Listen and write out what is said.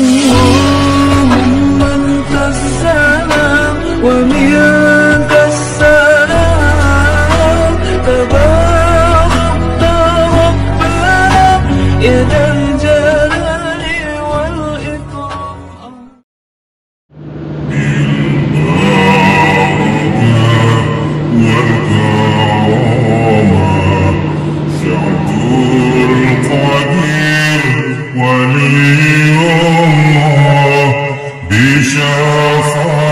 اللهم انت السلام ومنك السلام تباركت ربنا يا ذا الجلال والاكرام بالمعروف والكرامه سعدوا shall find.